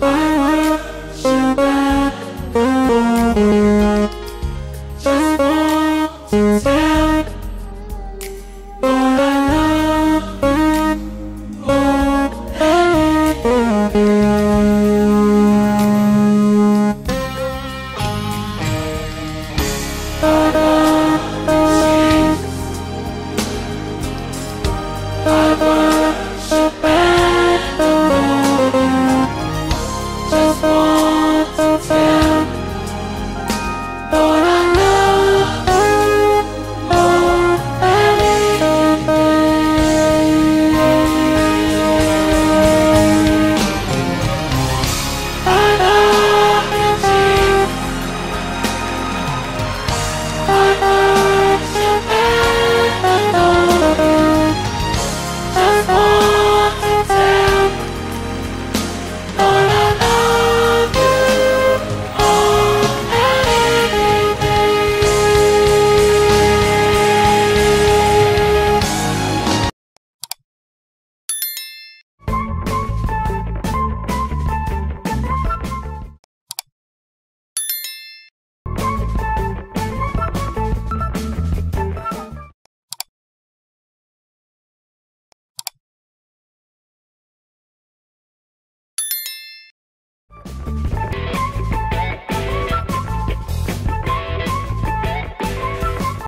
Bye.